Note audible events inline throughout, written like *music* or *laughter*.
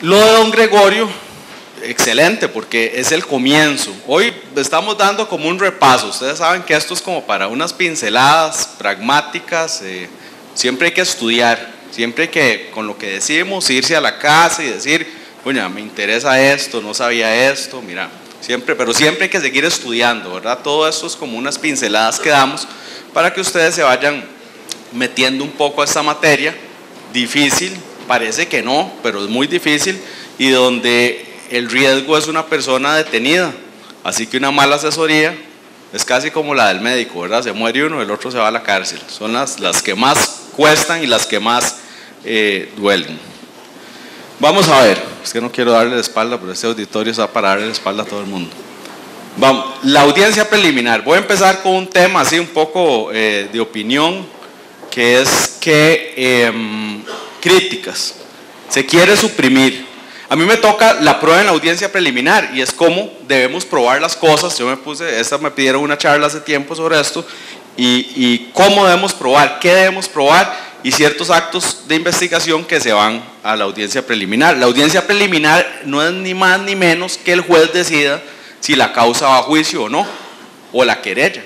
Lo de don Gregorio, excelente, porque es el comienzo. Hoy estamos dando como un repaso. Ustedes saben que esto es como para unas pinceladas pragmáticas. eh, siempre hay que estudiar, siempre hay que, con lo que decimos, irse a la casa y decir, coña, me interesa esto, no sabía esto, mira, siempre, pero siempre hay que seguir estudiando, ¿verdad? Todo esto es como unas pinceladas que damos para que ustedes se vayan metiendo un poco a esta materia, difícil, parece que no, pero es muy difícil, y donde el riesgo es una persona detenida. Así que una mala asesoría es casi como la del médico, ¿verdad? Se muere uno, el otro se va a la cárcel. Son las, las que más cuestan y las que más eh, duelen. Vamos a ver, es que no quiero darle la espalda, pero este auditorio va para darle la espalda a todo el mundo. Vamos, la audiencia preliminar. Voy a empezar con un tema así un poco eh, de opinión, que es que em, críticas. Se quiere suprimir. A mí me toca la prueba en la audiencia preliminar y es cómo debemos probar las cosas. Yo me puse, esta me pidieron una charla hace tiempo sobre esto y, y cómo debemos probar, qué debemos probar y ciertos actos de investigación que se van a la audiencia preliminar. La audiencia preliminar no es ni más ni menos que el juez decida si la causa va a juicio o no, o la querella,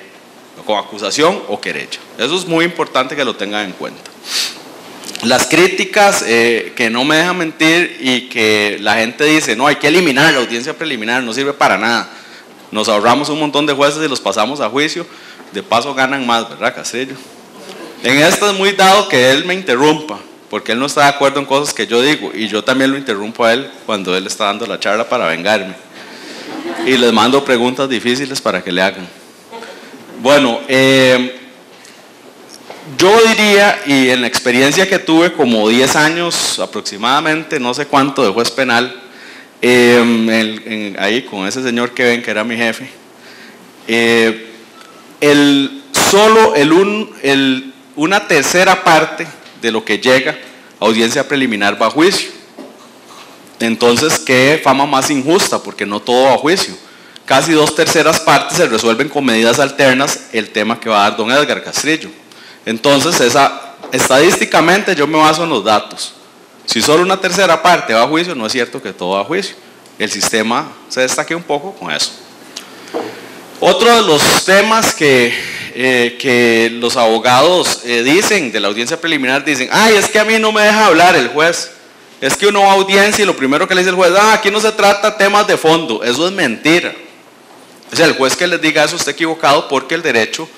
con acusación o querella. Eso es muy importante que lo tengan en cuenta. Las críticas eh, que no me dejan mentir y que la gente dice, no, hay que eliminar la audiencia preliminar, no sirve para nada. Nos ahorramos un montón de jueces y los pasamos a juicio, de paso ganan más, ¿verdad, Castillo? En esto es muy dado que él me interrumpa, porque él no está de acuerdo en cosas que yo digo, y yo también lo interrumpo a él cuando él está dando la charla para vengarme. Y les mando preguntas difíciles para que le hagan. Bueno, eh, yo diría, y en la experiencia que tuve como 10 años aproximadamente, no sé cuánto de juez penal, en- en- ahí con ese señor que ven que era mi jefe, eh, el, solo el un- el- una tercera parte de lo que llega a audiencia preliminar va a juicio. Entonces, qué fama más injusta, porque no todo va a juicio. Casi dos terceras partes se resuelven con medidas alternas el tema que va a dar don Edgar Castrillo. Entonces, esa, estadísticamente yo me baso en los datos. Si solo una tercera parte va a juicio, no es cierto que todo va a juicio. El sistema se destaque un poco con eso. Otro de los temas que, eh, que los abogados eh, dicen de la audiencia preliminar, dicen, ay, es que a mí no me deja hablar el juez. Es que uno va a audiencia y lo primero que le dice el juez, ah, aquí no se trata temas de fondo. Eso es mentira. O sea, el juez que les diga eso está equivocado porque el derecho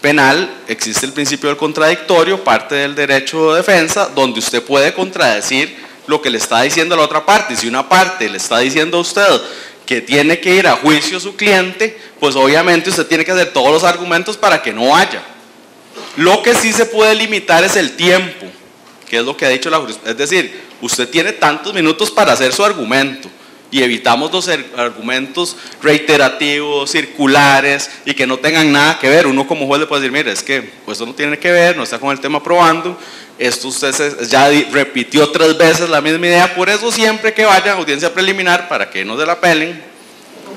penal existe el principio del contradictorio, parte del derecho de defensa, donde usted puede contradecir lo que le está diciendo la otra parte. Si una parte le está diciendo a usted que tiene que ir a juicio su cliente, pues obviamente usted tiene que hacer todos los argumentos para que no vaya. Lo que sí se puede limitar es el tiempo, que es lo que ha dicho la jurisprudencia. Es decir, usted tiene tantos minutos para hacer su argumento y evitamos los er- argumentos reiterativos, circulares y que no tengan nada que ver. Uno como juez le puede decir, mire, es que pues esto no tiene que ver, no está con el tema probando, esto usted ya repitió tres veces la misma idea, por eso siempre que vayan a audiencia preliminar, para que no se la pelen,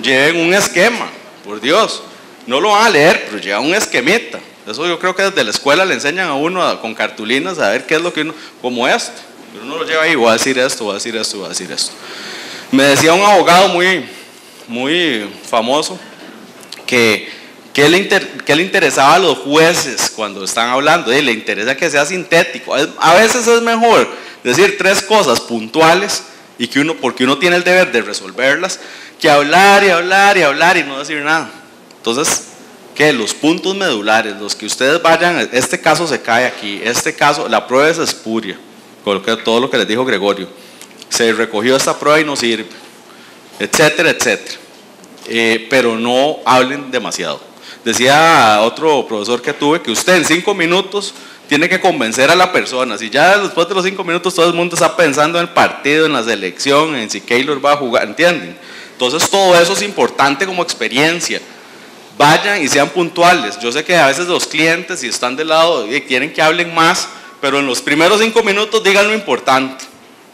lleven un esquema, por Dios. No lo van a leer, pero llevan un esquemita. Eso yo creo que desde la escuela le enseñan a uno con cartulinas a ver qué es lo que uno, como esto. Pero uno lo lleva ahí, voy a decir esto, voy a decir esto, voy a decir esto. Me decía un abogado muy, muy famoso que, que, le inter- que interesaba a los jueces cuando están hablando, y le interesa que sea sintético. A veces es mejor decir tres cosas puntuales y que uno, porque uno tiene el deber de resolverlas, que hablar y hablar y hablar y no decir nada. Entonces, que los puntos medulares, los que ustedes vayan, este caso se cae aquí, este caso, la prueba es espuria, con todo lo que les dijo Gregorio. Se recogió esta prueba y no sirve, etcétera, etcétera. Eh, pero no hablen demasiado. Decía otro profesor que tuve que usted en cinco minutos tiene que convencer a la persona. Si ya después de los cinco minutos todo el mundo está pensando en el partido, en la selección, en si Keylor va a jugar, ¿entienden? Entonces todo eso es importante como experiencia. Vayan y sean puntuales. Yo sé que a veces los clientes, si están de lado, quieren que hablen más, pero en los primeros cinco minutos digan lo importante.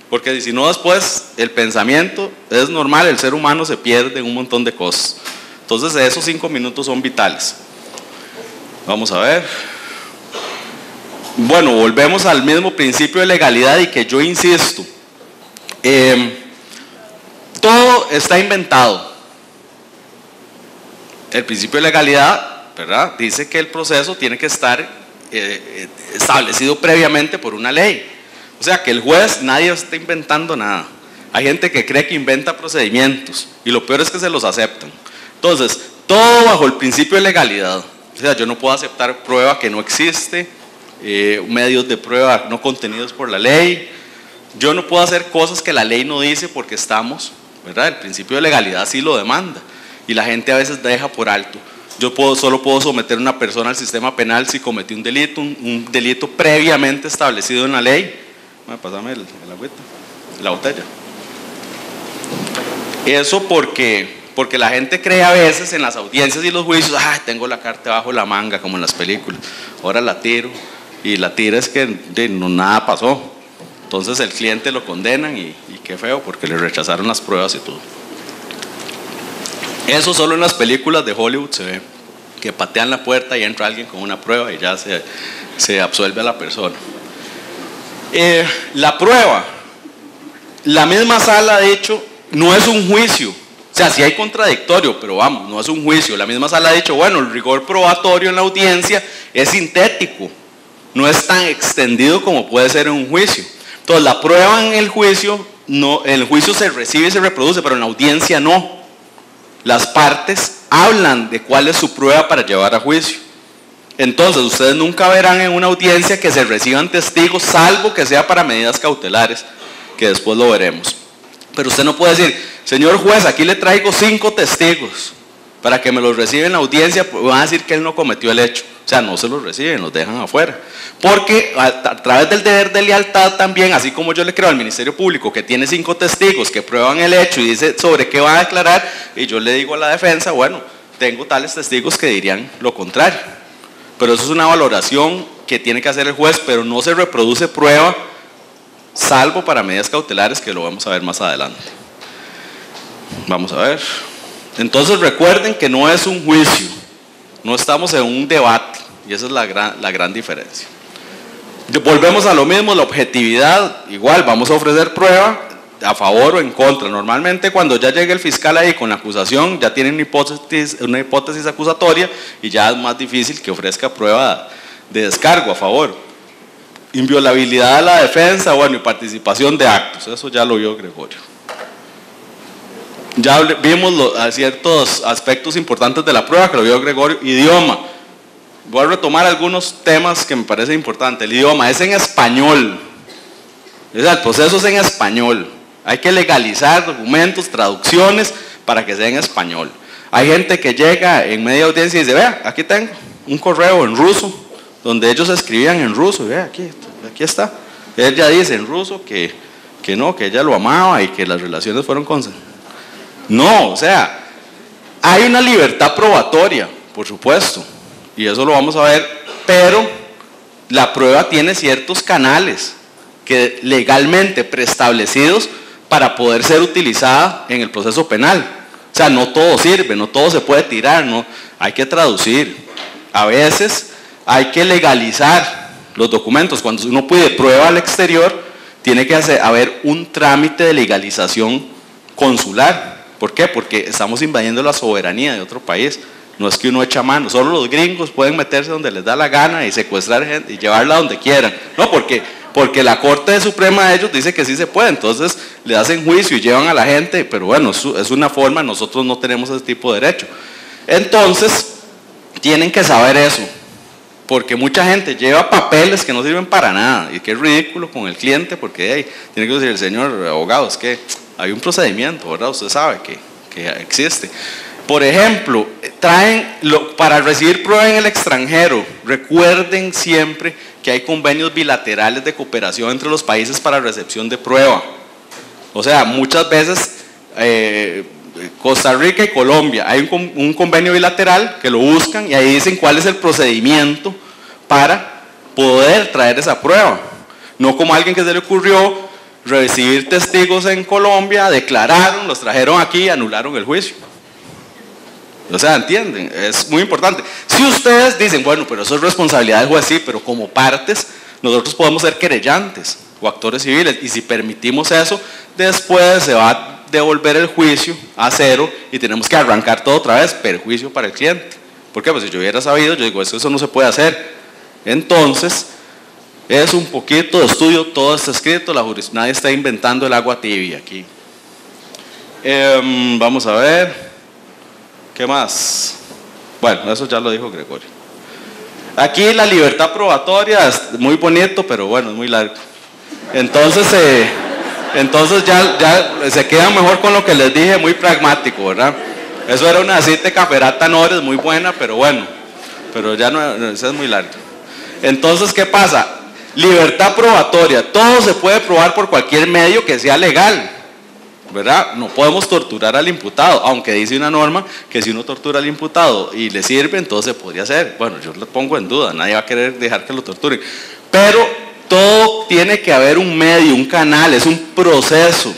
Porque si no después el pensamiento es normal, el ser humano se pierde en un montón de cosas. Entonces esos cinco minutos son vitales. Vamos a ver. Bueno, volvemos al mismo principio de legalidad y que yo insisto. Eh, todo está inventado. El principio de legalidad, ¿verdad? Dice que el proceso tiene que estar eh, eh, establecido previamente por una ley. O sea, que el juez, nadie está inventando nada. Hay gente que cree que inventa procedimientos y lo peor es que se los aceptan. Entonces, todo bajo el principio de legalidad. O sea, yo no puedo aceptar prueba que no existe, eh, medios de prueba no contenidos por la ley. Yo no puedo hacer cosas que la ley no dice porque estamos, ¿verdad? El principio de legalidad sí lo demanda y la gente a veces deja por alto. Yo solo puedo someter a una persona al sistema penal si cometió un delito, un, delito previamente establecido en la ley. Pásame el, el agüita, la botella. Eso porque, porque la gente cree a veces en las audiencias y los juicios, ah, tengo la carta bajo la manga, como en las películas. Ahora la tiro. Y la tira es que no, nada pasó. Entonces el cliente lo condenan y, y qué feo, porque le rechazaron las pruebas y todo. Eso solo en las películas de Hollywood se ve, que patean la puerta y entra alguien con una prueba y ya se, se absuelve a la persona. Eh, la prueba, la misma sala ha dicho, no es un juicio. O sea, sí hay contradictorio, pero vamos, no es un juicio. La misma sala ha dicho, bueno, el rigor probatorio en la audiencia es sintético, no es tan extendido como puede ser en un juicio. Entonces, la prueba en el juicio, no, el juicio se recibe y se reproduce, pero en la audiencia no. Las partes hablan de cuál es su prueba para llevar a juicio. Entonces, ustedes nunca verán en una audiencia que se reciban testigos, salvo que sea para medidas cautelares, que después lo veremos. Pero usted no puede decir, señor juez, aquí le traigo cinco testigos para que me los reciben en la audiencia, pues, van a decir que él no cometió el hecho. O sea, no se los reciben, los dejan afuera. Porque a, través del deber de lealtad también, así como yo le creo al Ministerio Público que tiene cinco testigos que prueban el hecho y dice sobre qué van a declarar, y yo le digo a la defensa, bueno, tengo tales testigos que dirían lo contrario. Pero eso es una valoración que tiene que hacer el juez, pero no se reproduce prueba, salvo para medidas cautelares que lo vamos a ver más adelante. Vamos a ver. Entonces recuerden que no es un juicio no estamos en un debate y esa es la gran, la gran diferencia. Volvemos a lo mismo, la objetividad, igual vamos a ofrecer prueba a favor o en contra. Normalmente cuando ya llega el fiscal ahí con la acusación, ya tienen una hipótesis, acusatoria y ya es más difícil que ofrezca prueba de descargo a favor. Inviolabilidad de la defensa, bueno, y participación de actos, eso ya lo vio Gregorio. Ya vimos ciertos aspectos importantes de la prueba que lo vio Gregorio. Idioma. Voy a retomar algunos temas que me parecen importantes. El idioma es en español. el proceso es en español. Hay que legalizar documentos, traducciones para que sea en español. Hay gente que llega en media audiencia y dice, vea, aquí tengo un correo en ruso, donde ellos escribían en ruso, vea, aquí, aquí está. Él ya dice en ruso que, que no, que ella lo amaba y que las relaciones fueron con no, o sea, hay una libertad probatoria, por supuesto, y eso lo vamos a ver, pero la prueba tiene ciertos canales que legalmente preestablecidos para poder ser utilizada en el proceso penal. O sea, no todo sirve, no todo se puede tirar, no, hay que traducir. A veces hay que legalizar los documentos. Cuando uno pide prueba al exterior, tiene que haber un trámite de legalización consular. ¿Por qué? Porque estamos invadiendo la soberanía de otro país. No es que uno echa mano, solo los gringos pueden meterse donde les da la gana y secuestrar gente y llevarla donde quieran. No, porque, porque la Corte Suprema de ellos dice que sí se puede, entonces le hacen juicio y llevan a la gente, pero bueno, es una forma, nosotros no tenemos ese tipo de derecho. Entonces, tienen que saber eso, porque mucha gente lleva papeles que no sirven para nada y que es ridículo con el cliente, porque tiene que decir el señor abogado, es que hay un procedimiento, ¿verdad? Usted sabe que, existe. Por ejemplo, traen para recibir prueba en el extranjero, recuerden siempre que hay convenios bilaterales de cooperación entre los países para recepción de prueba. O sea, muchas veces eh, Costa Rica y Colombia, hay un, un, convenio bilateral que lo buscan y ahí dicen cuál es el procedimiento para poder traer esa prueba. No como alguien que se le ocurrió recibir testigos en Colombia, declararon, los trajeron aquí y anularon el juicio. O sea, entienden, es muy importante. Si ustedes dicen, bueno, pero eso es responsabilidad del juez, sí, pero como partes, nosotros podemos ser querellantes o actores civiles, y si permitimos eso, después se va, devolver el juicio a cero y tenemos que arrancar todo otra vez, perjuicio para el cliente. ¿Por qué? Pues si yo hubiera sabido, yo digo, eso, eso no se puede hacer. Entonces, es un poquito de estudio, todo está escrito, la nadie está inventando el agua tibia aquí. Em, vamos a ver, ¿qué más? Bueno, eso ya lo dijo Gregorio. Aquí la libertad probatoria es muy bonito, pero bueno, es muy largo. Entonces, eh, entonces ya, ya se queda mejor con lo que les dije, muy pragmático, ¿verdad? Eso era una cita caferata Nores muy buena, pero bueno, pero ya no, eso es muy largo. Entonces, ¿qué pasa? Libertad probatoria, todo se puede probar por cualquier medio que sea legal. ¿Verdad? No podemos torturar al imputado, aunque dice una norma que si uno tortura al imputado y le sirve, entonces podría ser. Bueno, yo lo pongo en duda, nadie va a querer dejar que lo torturen. Pero todo tiene que haber un medio, un canal, es un proceso.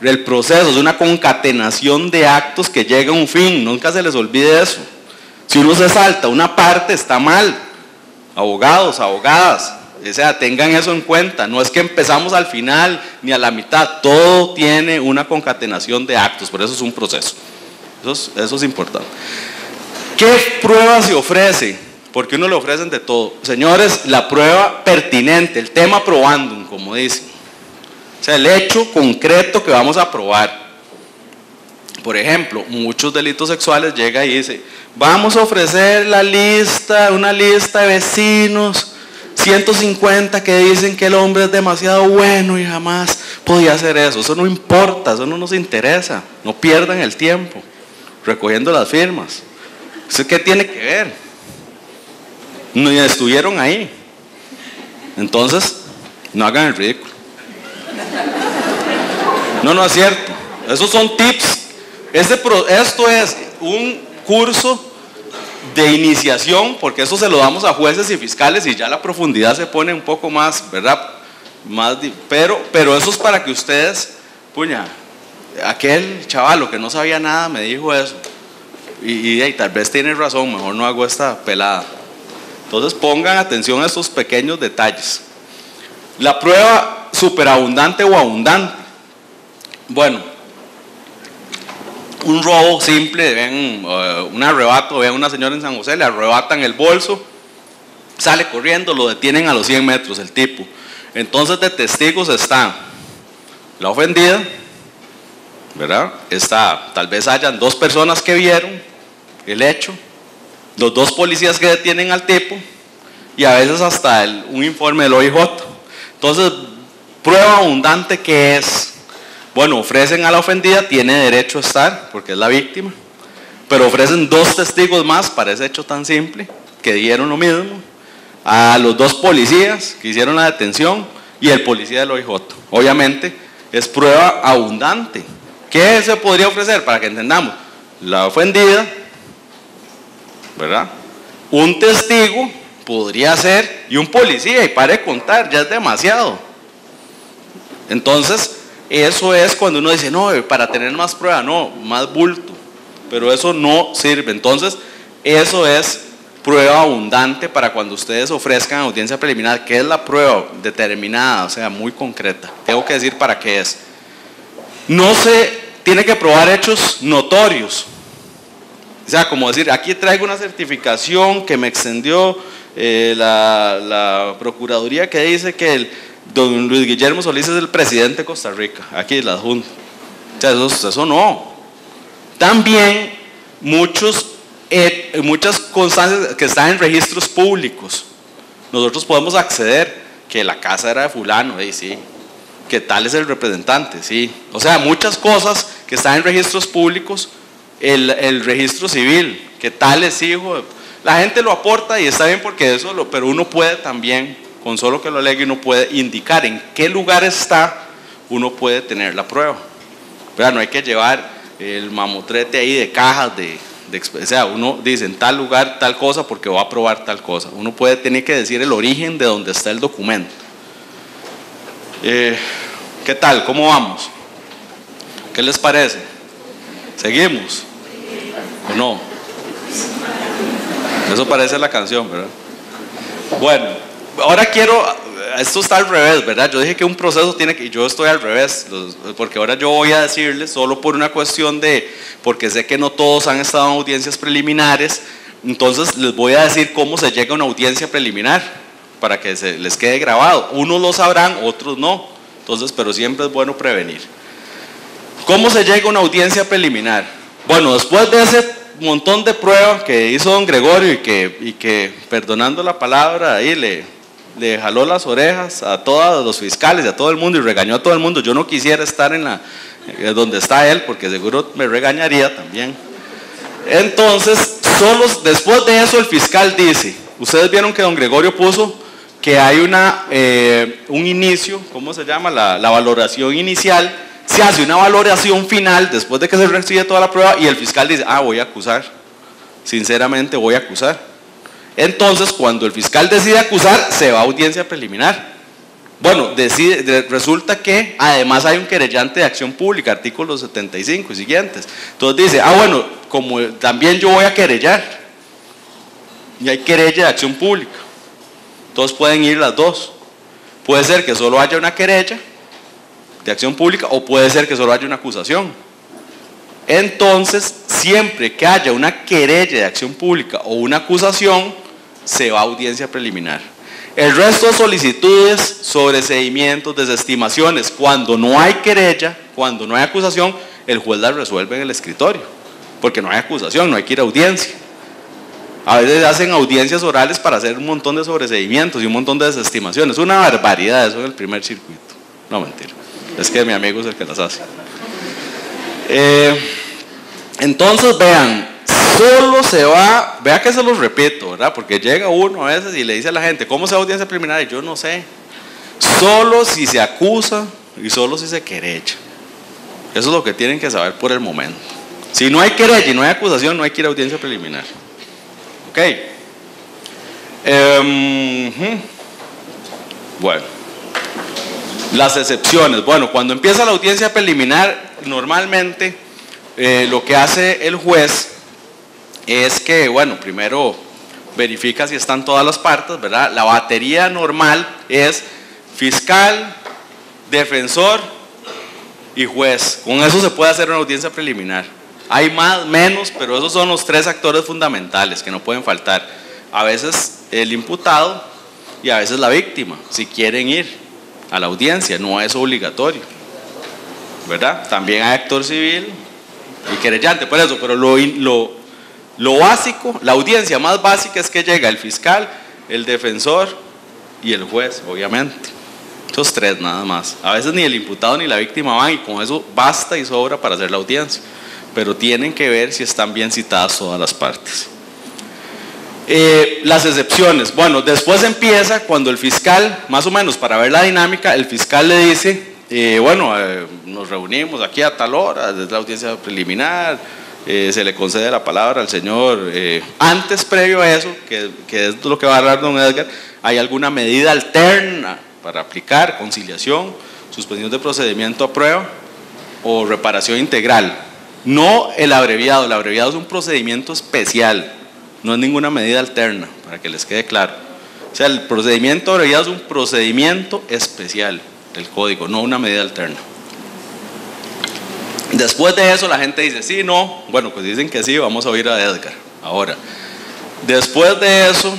El proceso es una concatenación de actos que llega a un fin, nunca se les olvide eso. Si uno se salta una parte, está mal. Abogados, abogadas, o sea, tengan eso en cuenta. No es que empezamos al final ni a la mitad. Todo tiene una concatenación de actos. Por eso es un proceso. Eso es, importante. ¿Qué prueba se ofrece? Porque uno le ofrecen de todo. Señores, la prueba pertinente, el tema probandum, como dicen. O sea, el hecho concreto que vamos a probar. Por ejemplo, muchos delitos sexuales llega y dice, vamos a ofrecer la lista, una lista de vecinos 150 que dicen que el hombre es demasiado bueno y jamás podía hacer eso. Eso no importa, eso no nos interesa. No pierdan el tiempo recogiendo las firmas. ¿Eso qué tiene que ver? No estuvieron ahí. Entonces, no hagan el ridículo. No, no es cierto. Esos son tips. Este, esto es un curso de iniciación, porque eso se lo damos a jueces y fiscales y ya la profundidad se pone un poco más, ¿verdad? Más, pero, pero eso es para que ustedes, puña, aquel chaval que no sabía nada me dijo eso. Y, y, tal vez tiene razón, mejor no hago esta pelada. Entonces pongan atención a estos pequeños detalles. La prueba superabundante o abundante. Bueno, un robo simple, ven uh, un arrebato, ven a una señora en San José, le arrebatan el bolso, sale corriendo, lo detienen a los 100 metros el tipo. Entonces de testigos está la ofendida, ¿verdad? Está, tal vez hayan dos personas que vieron el hecho, los dos policías que detienen al tipo y a veces hasta un informe del OIJ. Entonces, prueba abundante que es bueno, ofrecen a la ofendida, tiene derecho a estar, porque es la víctima, pero ofrecen dos testigos más para ese hecho tan simple, que dieron lo mismo, a los dos policías que hicieron la detención y el policía del OIJ. Obviamente es prueba abundante. ¿Qué se podría ofrecer para que entendamos? La ofendida, ¿verdad? Un testigo podría ser y un policía, y pare de contar, ya es demasiado. Entonces, eso es cuando uno dice, no, para tener más prueba, no, más bulto. Pero eso no sirve. Entonces, eso es prueba abundante para cuando ustedes ofrezcan audiencia preliminar. ¿Qué es la prueba determinada? O sea, muy concreta. Tengo que decir para qué es. No se tiene que probar hechos notorios. O sea, como decir, aquí traigo una certificación que me extendió eh, la, la Procuraduría que dice que el Don Luis Guillermo Solís es el presidente de Costa Rica, aquí la Junta. O sea, eso, no. También muchos, muchas constancias que están en registros públicos. Nosotros podemos acceder que la casa era de fulano, sí. Que tal es el representante, sí. O sea, muchas cosas que están en registros públicos, el, el registro civil, que tal es hijo. La gente lo aporta y está bien porque eso, lo, pero uno puede también con solo que lo alegue uno puede indicar en qué lugar está, uno puede tener la prueba. Pero no hay que llevar el mamotrete ahí de cajas de, o sea, uno dice en tal lugar tal cosa porque va a probar tal cosa. Uno puede tener que decir el origen de donde está el documento. Eh, ¿Qué tal? ¿Cómo vamos? ¿Qué les parece? ¿Seguimos? ¿O no? Eso parece la canción, ¿verdad? Bueno, ahora quiero esto está al revés, ¿verdad? Yo dije que un proceso tiene que, yo estoy al revés, porque ahora yo voy a decirles solo por una cuestión de, porque sé que no todos han estado en audiencias preliminares, entonces les voy a decir cómo se llega a una audiencia preliminar, para que se les quede grabado. Unos lo sabrán, otros no. Entonces, pero siempre es bueno prevenir. ¿Cómo se llega a una audiencia preliminar? Bueno, después de ese montón de pruebas que hizo don Gregorio y que, y que perdonando la palabra, ahí le, le jaló las orejas a todos los fiscales a todo el mundo y regañó a todo el mundo. Yo no quisiera estar en la eh, donde está él porque seguro me regañaría también. Entonces, solo después de eso el fiscal dice, ustedes vieron que don Gregorio puso que hay una, eh, un inicio, ¿cómo se llama? La, la valoración inicial. Se hace una valoración final después de que se recibe toda la prueba y el fiscal dice, ah, voy a acusar. Sinceramente voy a acusar. Entonces, cuando el fiscal decide acusar, se va a audiencia preliminar. Bueno, decide, resulta que además hay un querellante de acción pública, artículo 75 y siguientes. Entonces dice, ah, bueno, como también yo voy a querellar, y hay querella de acción pública. Entonces pueden ir las dos. Puede ser que solo haya una querella de acción pública o puede ser que solo haya una acusación. Entonces, siempre que haya una querella de acción pública o una acusación, se va a audiencia preliminar. El resto de solicitudes, sobreseimientos, desestimaciones, cuando no hay querella, cuando no hay acusación, el juez las resuelve en el escritorio, porque no hay acusación, no hay que ir a audiencia. A veces hacen audiencias orales para hacer un montón de sobreseimientos y un montón de desestimaciones. Una barbaridad eso en el primer circuito. No, mentira. Es que mi amigo es el que las hace. Eh, entonces, vean, solo se va, vea que se los repito, ¿verdad? Porque llega uno a veces y le dice a la gente, ¿cómo se va a audiencia preliminar? Yo no sé. Solo si se acusa y solo si se querecha. Eso es lo que tienen que saber por el momento. Si no hay querella y no hay acusación, no hay que ir a audiencia preliminar. Ok. Em, bueno. Las excepciones. Bueno, cuando empieza la audiencia preliminar, normalmente eh, lo que hace el juez es que, bueno, primero verifica si están todas las partes, ¿verdad? La batería normal es fiscal, defensor y juez. Con eso se puede hacer una audiencia preliminar. Hay más, menos, pero esos son los tres actores fundamentales que no pueden faltar. A veces el imputado y a veces la víctima, si quieren ir a la audiencia, no es obligatorio. ¿Verdad? También hay actor civil y querellante, por eso, pero lo, lo lo básico, la audiencia más básica es que llega el fiscal, el defensor y el juez, obviamente. Esos tres nada más. A veces ni el imputado ni la víctima van y con eso basta y sobra para hacer la audiencia. Pero tienen que ver si están bien citadas todas las partes. Eh, las excepciones. Bueno, después empieza cuando el fiscal, más o menos para ver la dinámica, el fiscal le dice, eh, bueno, eh, nos reunimos aquí a tal hora, desde la audiencia preliminar, eh, se le concede la palabra al Señor. Eh, antes, previo a eso, que, que, es lo que va a hablar don Edgar, hay alguna medida alterna para aplicar, conciliación, suspensión de procedimiento a prueba o reparación integral. No el abreviado, el abreviado es un procedimiento especial, no es ninguna medida alterna, para que les quede claro. O sea, el procedimiento abreviado es un procedimiento especial del código, no una medida alterna. Después de eso la gente dice, sí, no, bueno, pues dicen que sí, vamos a oír a Edgar. Ahora, después de eso,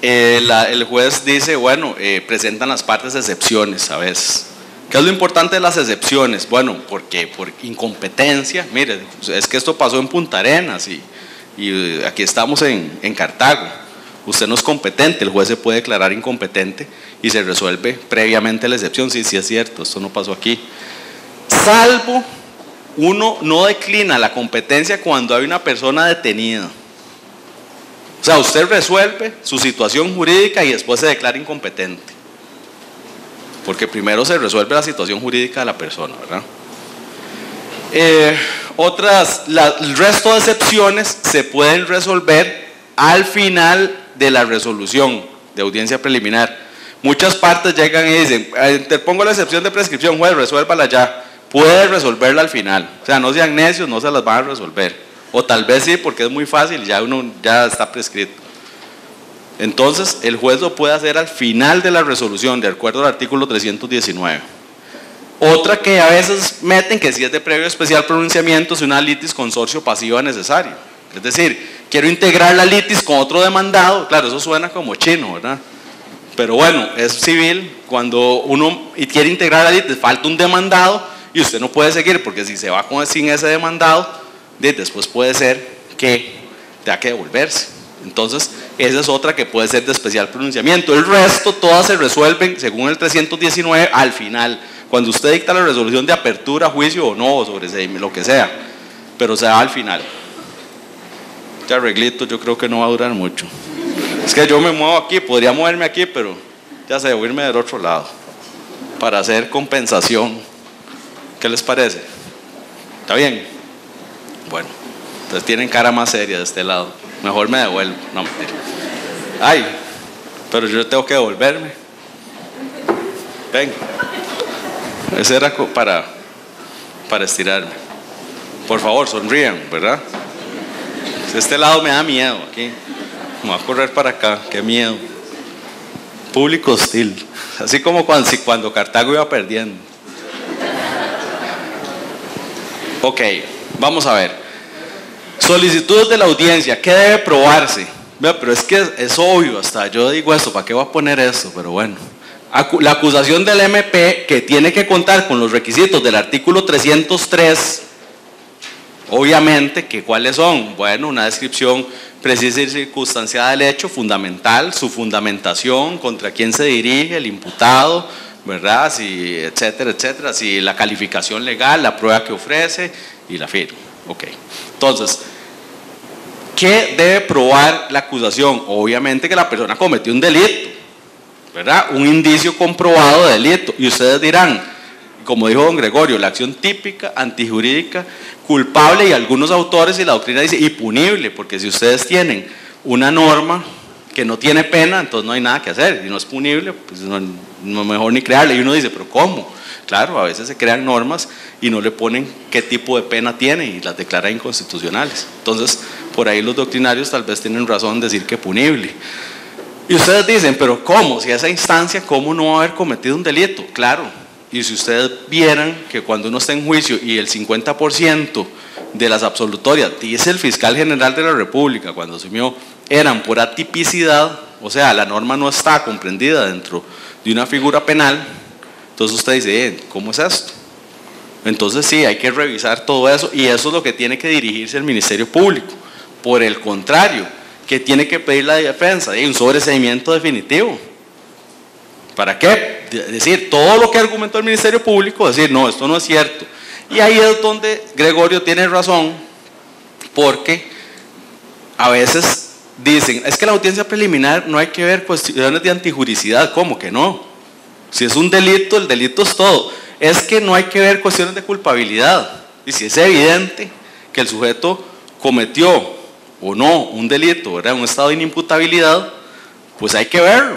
eh, el juez dice, bueno, eh, presentan las partes excepciones a veces. ¿Qué es lo importante de las excepciones? Bueno, porque por incompetencia, mire, es que esto pasó en Punta Arenas y, y aquí estamos en, en Cartago. Usted no es competente, el juez se puede declarar incompetente y se resuelve previamente la excepción. Sí, sí es cierto, esto no pasó aquí salvo uno no declina la competencia cuando hay una persona detenida. O sea, usted resuelve su situación jurídica y después se declara incompetente. Porque primero se resuelve la situación jurídica de la persona, ¿verdad? Eh, otras, el resto de excepciones se pueden resolver al final de la resolución de audiencia preliminar. Muchas partes llegan y dicen, interpongo la excepción de prescripción, juez, resuélvala ya puede resolverla al final. O sea, no sean necios, no se las van a resolver. O tal vez sí, porque es muy fácil, ya uno ya está prescrito. Entonces, el juez lo puede hacer al final de la resolución, de acuerdo al artículo 319. Otra que a veces meten, que si es de previo especial pronunciamiento, es una litis consorcio pasiva necesaria. Es decir, quiero integrar la litis con otro demandado. Claro, eso suena como chino, ¿verdad? Pero bueno, es civil. Cuando uno quiere integrar la litis, falta un demandado y usted no puede seguir, porque si se va sin ese demandado, después puede ser que tenga que devolverse. Entonces, esa es otra que puede ser de especial pronunciamiento. El resto, todas se resuelven, según el 319, al final. Cuando usted dicta la resolución de apertura, juicio o no, sobre lo que sea. Pero se da al final. Este arreglito yo creo que no va a durar mucho. Es que yo me muevo aquí, podría moverme aquí, pero ya sé, voy irme del otro lado. Para hacer compensación. ¿Qué les parece? ¿Está bien? Bueno, entonces tienen cara más seria de este lado. Mejor me devuelvo. No, mentira. Ay, pero yo tengo que devolverme. Ven. Ese era para, para estirarme. Por favor, sonrían, ¿verdad? Este lado me da miedo aquí. Me voy a correr para acá, qué miedo. Público hostil. Así como cuando, cuando Cartago iba perdiendo. Ok, vamos a ver. Solicitudes de la audiencia, ¿qué debe probarse? Pero es que es obvio, hasta yo digo eso, ¿para qué voy a poner eso? Pero bueno. La acusación del MP que tiene que contar con los requisitos del artículo 303 Obviamente, que ¿cuáles son? Bueno, una descripción precisa y circunstanciada del hecho, fundamental, su fundamentación, contra quién se dirige, el imputado, ¿verdad? Si, etcétera, etcétera, si la calificación legal, la prueba que ofrece y la firma. Ok. Entonces, ¿qué debe probar la acusación? Obviamente que la persona cometió un delito, ¿verdad? Un indicio comprobado de delito. Y ustedes dirán, como dijo don Gregorio, la acción típica, antijurídica, culpable y algunos autores y la doctrina dice y punible, porque si ustedes tienen una norma que no tiene pena, entonces no hay nada que hacer. Y no es punible, pues no, mejor ni crearle. Y uno dice, pero ¿cómo? Claro, a veces se crean normas y no le ponen qué tipo de pena tiene y las declaran inconstitucionales. Entonces, por ahí los doctrinarios tal vez tienen razón en decir que punible. Y ustedes dicen, pero ¿cómo? Si esa instancia, ¿cómo no va a haber cometido un delito? Claro, y si ustedes vieran que cuando uno está en juicio y el 50% de las absolutorias, dice el fiscal general de la República cuando asumió, eran por atipicidad, o sea, la norma no está comprendida dentro de una figura penal, entonces usted dice, eh, ¿cómo es esto? Entonces sí, hay que revisar todo eso y eso es lo que tiene que dirigirse el Ministerio Público. Por el contrario, que tiene que pedir la defensa y un sobreseimiento definitivo. ¿Para qué? Decir todo lo que argumentó el Ministerio Público, decir, no, esto no es cierto. Y ahí es donde Gregorio tiene razón, porque a veces dicen, es que la audiencia preliminar no hay que ver cuestiones de antijuricidad, ¿cómo que no? Si es un delito, el delito es todo. Es que no hay que ver cuestiones de culpabilidad. Y si es evidente que el sujeto cometió o no un delito, ¿verdad? un estado de inimputabilidad, pues hay que verlo.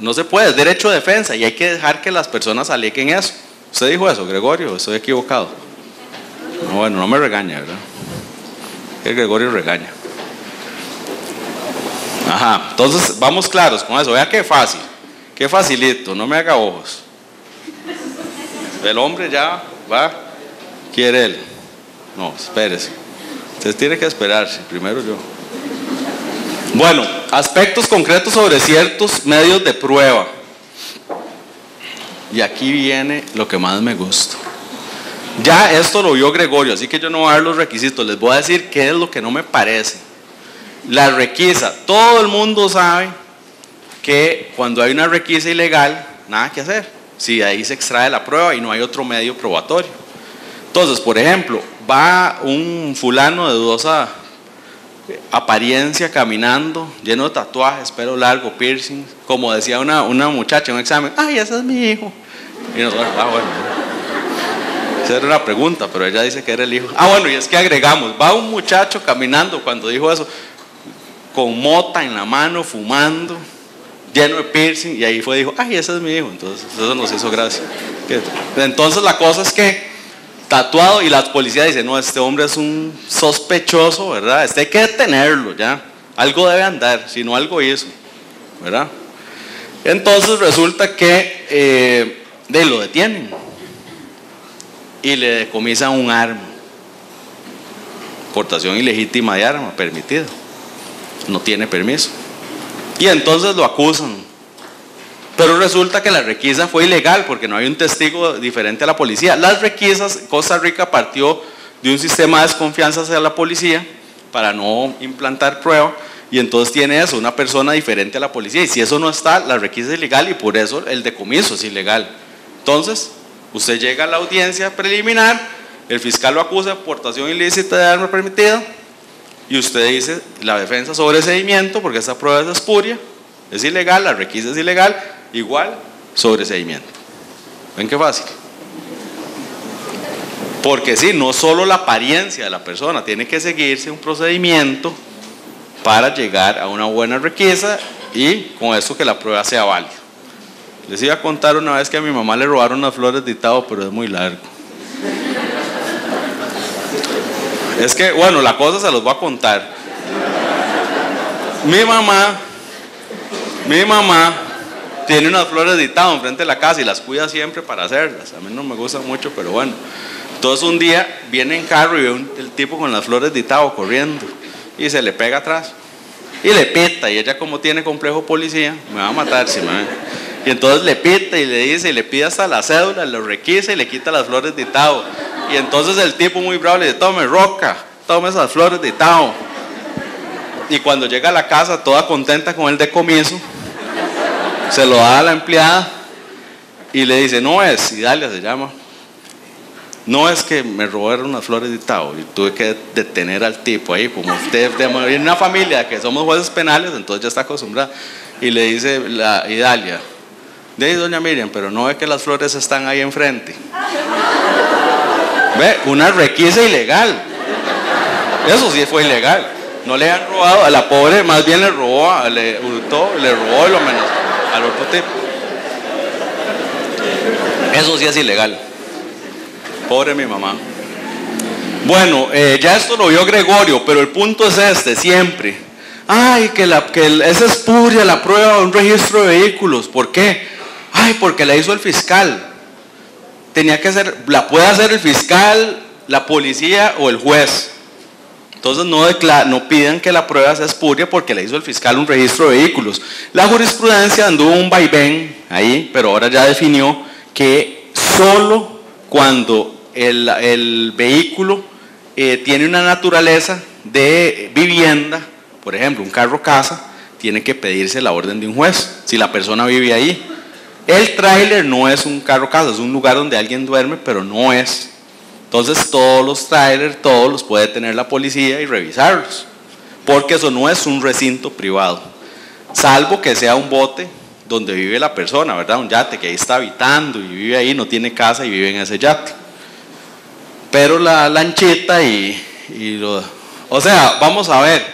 No se puede, es derecho de defensa y hay que dejar que las personas aleguen eso. ¿Usted dijo eso, Gregorio? Estoy equivocado. No, bueno, no me regaña, ¿verdad? El Gregorio regaña. Ajá, entonces vamos claros con eso. Vea qué fácil, qué facilito, no me haga ojos. El hombre ya va, quiere él. No, espérese. Usted tiene que esperarse, primero yo. Bueno, aspectos concretos sobre ciertos medios de prueba. Y aquí viene lo que más me gusta. Ya esto lo vio Gregorio, así que yo no voy a dar los requisitos, les voy a decir qué es lo que no me parece. La requisa, todo el mundo sabe que cuando hay una requisa ilegal, nada que hacer. Si ahí se extrae la prueba y no hay otro medio probatorio. Entonces, por ejemplo, va un fulano de dudosa apariencia caminando, lleno de tatuajes, pelo largo, piercing, como decía una, una muchacha en un examen, ay, ese es mi hijo. Y nosotros, ah, bueno. Esa era una pregunta, pero ella dice que era el hijo. Ah, bueno, y es que agregamos, va un muchacho caminando cuando dijo eso, con mota en la mano, fumando, lleno de piercing, y ahí fue, dijo, ay, ese es mi hijo. Entonces, eso nos hizo gracia. Entonces, la cosa es que tatuado y la policía dice, no, este hombre es un sospechoso, ¿verdad? Este hay que detenerlo, ya. Algo debe andar, si no algo hizo. ¿verdad? Entonces resulta que eh, de lo detienen y le decomisan un arma. Portación ilegítima de arma, permitido. No tiene permiso. Y entonces lo acusan. Pero resulta que la requisa fue ilegal porque no hay un testigo diferente a la policía. Las requisas, Costa Rica partió de un sistema de desconfianza hacia la policía para no implantar prueba y entonces tiene eso, una persona diferente a la policía. Y si eso no está, la requisa es ilegal y por eso el decomiso es ilegal. Entonces, usted llega a la audiencia preliminar, el fiscal lo acusa de portación ilícita de arma permitida y usted dice la defensa sobre seguimiento, porque esa prueba es espuria, es ilegal, la requisa es ilegal, igual sobre seguimiento. ¿Ven qué fácil? Porque sí, no solo la apariencia de la persona, tiene que seguirse un procedimiento para llegar a una buena requisa y con eso que la prueba sea válida. Les iba a contar una vez que a mi mamá le robaron unas flores de Itao, pero es muy largo. Es que, bueno, la cosa se los voy a contar. Mi mamá, mi mamá tiene unas flores de Itao enfrente de la casa y las cuida siempre para hacerlas. A mí no me gustan mucho, pero bueno. Entonces un día viene en carro y ve el tipo con las flores de Itao corriendo y se le pega atrás y le pita y ella como tiene complejo policía me va a matar si me y entonces le pita y le dice y le pide hasta la cédula lo requisa y le quita las flores de Itao y entonces el tipo muy bravo le dice tome roca tome esas flores de Itao y cuando llega a la casa toda contenta con el decomiso se lo da a la empleada y le dice no es Idalia se llama no es que me robaron unas flores de Tao y tuve que detener al tipo ahí, como usted en una familia que somos jueces penales, entonces ya está acostumbrada. Y le dice la Idalia, de ahí doña Miriam, pero no ve que las flores están ahí enfrente. Ve, una requisa ilegal. Eso sí fue ilegal. No le han robado a la pobre, más bien le robó, le hurtó, le robó lo menos al otro tipo. Eso sí es ilegal. Pobre mi mamá. Bueno, eh, ya esto lo vio Gregorio, pero el punto es este, siempre. Ay, que, la, que esa espuria la prueba de un registro de vehículos. ¿Por qué? Ay, porque la hizo el fiscal. Tenía que ser, la puede hacer el fiscal, la policía o el juez. Entonces no, no pidan que la prueba sea espuria porque la hizo el fiscal un registro de vehículos. La jurisprudencia anduvo un vaivén ahí, pero ahora ya definió que solo cuando el, vehículo eh, tiene una naturaleza de vivienda, por ejemplo, un carro casa, tiene que pedirse la orden de un juez, si la persona vive ahí. El tráiler no es un carro casa, es un lugar donde alguien duerme, pero no es. Entonces todos los trailers, todos los puede tener la policía y revisarlos, porque eso no es un recinto privado, salvo que sea un bote donde vive la persona, ¿verdad? Un yate que ahí está habitando y vive ahí, no tiene casa y vive en ese yate pero la lanchita y, lo, o sea, vamos a ver,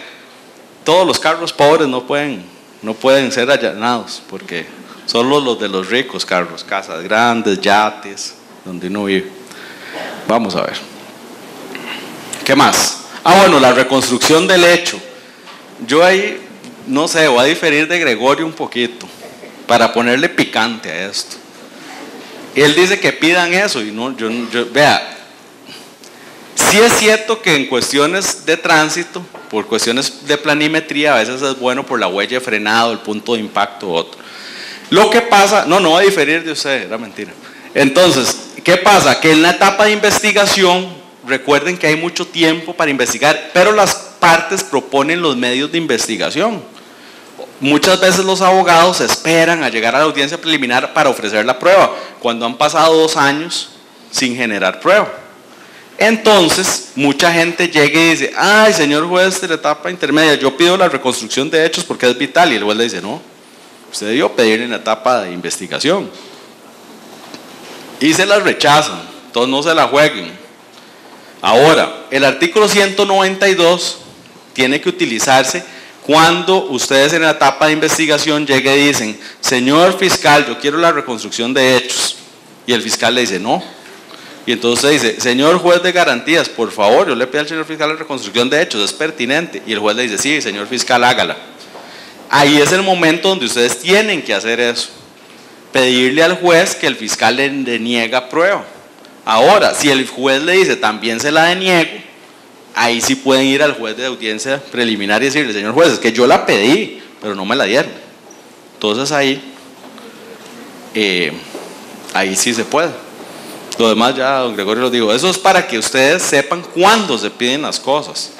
todos los carros pobres no pueden, no pueden ser allanados porque solo los de los ricos carros, casas grandes, yates, donde uno vive. Vamos a ver. ¿Qué más? Ah, bueno, la reconstrucción del hecho. Yo ahí, no sé, voy a diferir de Gregorio un poquito para ponerle picante a esto. Él dice que pidan eso y no, yo, yo vea, Sí es cierto que en cuestiones de tránsito, por cuestiones de planimetría, a veces es bueno por la huella de frenado, el punto de impacto otro. Lo que pasa, no, no va a diferir de usted, era mentira. Entonces, ¿qué pasa? Que en la etapa de investigación, recuerden que hay mucho tiempo para investigar, pero las partes proponen los medios de investigación. Muchas veces los abogados esperan a llegar a la audiencia preliminar para ofrecer la prueba, cuando han pasado dos años sin generar prueba. Entonces, mucha gente llega y dice, ay, señor juez de la etapa intermedia, yo pido la reconstrucción de hechos porque es vital. Y el juez le dice, no, usted debió pedir en la etapa de investigación. Y se las rechazan, entonces no se la jueguen. Ahora, el artículo 192 tiene que utilizarse cuando ustedes en la etapa de investigación lleguen y dicen, señor fiscal, yo quiero la reconstrucción de hechos. Y el fiscal le dice, no, y entonces dice, señor juez de garantías, por favor, yo le pido al señor fiscal la reconstrucción de hechos, es pertinente. Y el juez le dice, sí, señor fiscal, hágala. Ahí es el momento donde ustedes tienen que hacer eso. Pedirle al juez que el fiscal le, niega prueba. Ahora, si el juez le dice también se la deniego, ahí sí pueden ir al juez de audiencia preliminar y decirle, señor juez, es que yo la pedí, pero no me la dieron. Entonces ahí, eh, ahí sí se puede. Lo demás ya, don Gregorio lo dijo, eso es para que ustedes sepan cuándo se piden las cosas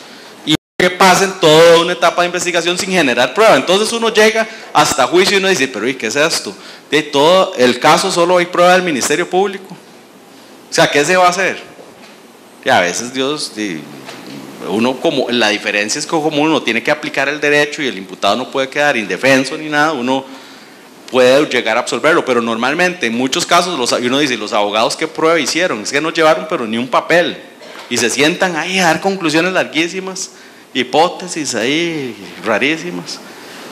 que pasen toda una etapa de investigación sin generar prueba. Entonces uno llega hasta juicio y uno dice, pero ¿y qué es esto? De todo el caso solo hay prueba del Ministerio Público. O sea, ¿qué se va a hacer? Y a veces Dios, uno como, la diferencia es que como uno tiene que aplicar el derecho y el imputado no puede quedar indefenso ni nada, uno puede llegar a absolverlo, pero normalmente en muchos casos los, uno dice, los abogados que prueba hicieron, es que no llevaron pero ni un papel y se sientan ahí a dar conclusiones larguísimas, hipótesis ahí rarísimas.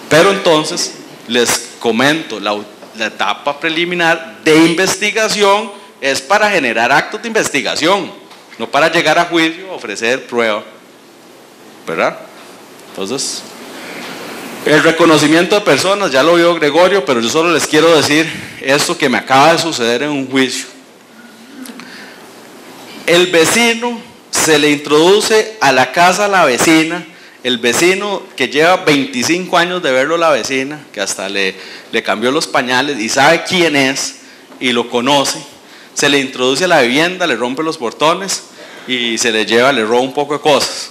Pero entonces les comento, la, la etapa preliminar de investigación es para generar actos de investigación, no para llegar a juicio, ofrecer prueba, ¿verdad? Entonces, el reconocimiento de personas, ya lo vio Gregorio, pero yo solo les quiero decir esto que me acaba de suceder en un juicio. El vecino se le introduce a la casa a la vecina, el vecino que lleva 25 años de verlo la vecina, que hasta le, le cambió los pañales y sabe quién es y lo conoce, se le introduce a la vivienda, le rompe los portones y se le lleva, le roba un poco de cosas.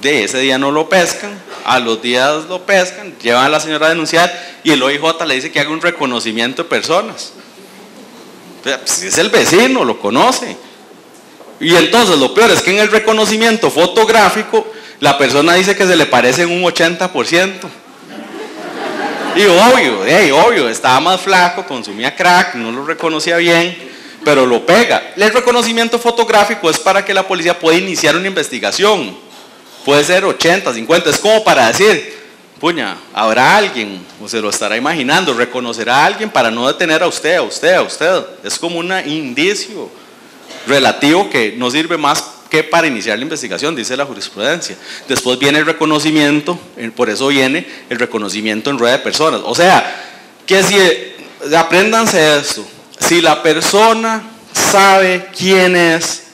De ese día no lo pescan, a los días lo pescan, llevan a la señora a denunciar y el OIJ le dice que haga un reconocimiento de personas. Pues, es el vecino, lo conoce. Y entonces lo peor es que en el reconocimiento fotográfico la persona dice que se le parece en un 80%. Y obvio, hey, obvio, estaba más flaco, consumía crack, no lo reconocía bien, pero lo pega. El reconocimiento fotográfico es para que la policía pueda iniciar una investigación puede ser 80, 50, es como para decir, puña, habrá alguien, o se lo estará imaginando, reconocerá a alguien para no detener a usted, a usted, a usted. Es como un indicio relativo que no sirve más que para iniciar la investigación, dice la jurisprudencia. Después viene el reconocimiento, por eso viene el reconocimiento en rueda de personas. O sea, que si, apréndanse esto, si la persona sabe quién es,